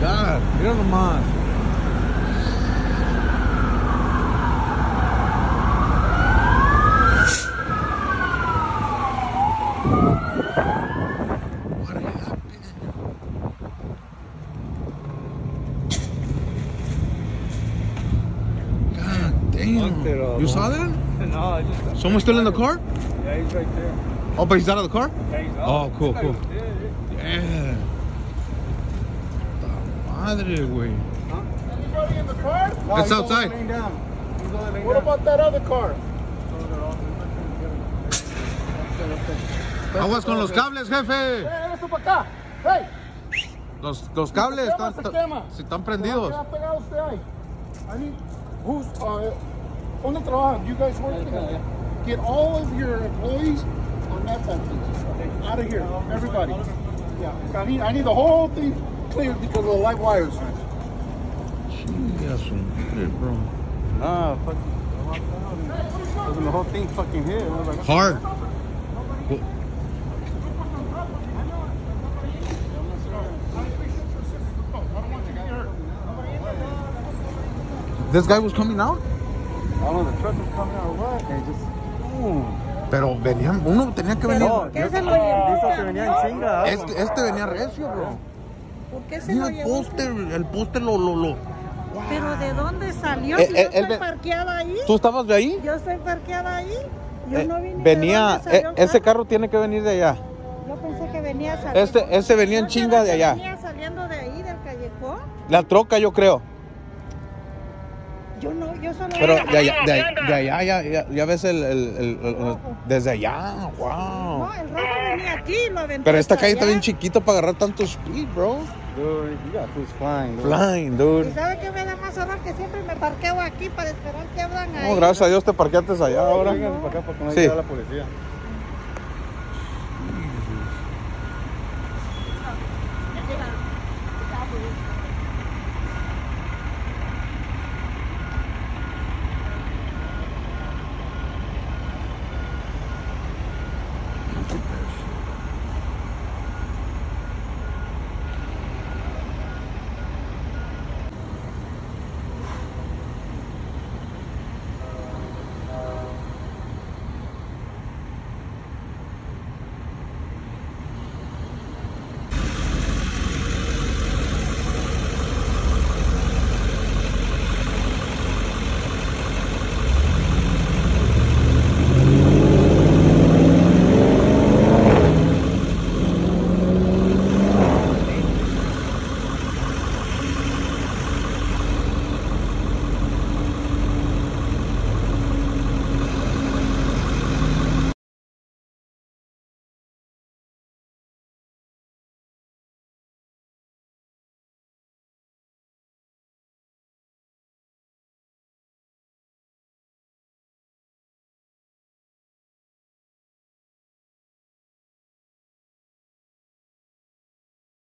God, mira nomás. What happened? God damn. Pero- You saw that? No, I just. Someone still in the car? Yeah, he's right there. Oh, but he's out of the car? Yeah, he's out. Oh, cool, cool. yeah, yeah. Yeah. Ta madre, güey. No, It's outside. What about that other car? Aguas con los cables, jefe. ¡Eh, eso para acá! ¡Hey! Los, los cables están, quema, se quema. si están prendidos. Who's, uh, ¿Dónde trabajan? You guys work together. Get all of your employees on that side, please. Out of here, everybody. Yeah, I need, I need the whole thing cleared because of the live wires. Chinga su madre, bro. Nah, fucking. The whole thing fucking hit? Like, Hard. This guy was coming out? I don't know, the truck was coming out or what? And just. Boom. Pero venían, uno tenía que venir. No, qué yo- se lo llevó? Dijo que venía en chinga. Este, este venía recio, bro. ¿eh? ¿Por qué se Mira lo el llevó? poste, el poste lo, lo, lo. ¿Pero de dónde salió? Eh, Si eh, yo estoy parqueada ahí. ¿Tú estabas de ahí? Yo estoy parqueada ahí. Yo Eh, no vine. ¿de venía, dónde salió eh, el ese carro tiene que venir de allá. Yo pensé que venía saliendo. Este, ese venía en ¿No chinga de allá. Venía saliendo de ahí, del callejón. La troca, yo creo. Yo no, yo solo. Pero de allá, de, de allá ya, ya, ya ves el, el- el- el- desde allá, wow. No, el rojo venía aquí, lo aventé. Pero esta calle está allá. bien chiquito para agarrar tanto speed, bro. Dude, you got who's flying. dude. Flying, ¿Y dude. sabe qué me da más horror? Que siempre me parqueo aquí para esperar que abran ahí. No, gracias a Dios te parqueaste allá ahora. Vénganse para acá para que no Sí. la policía.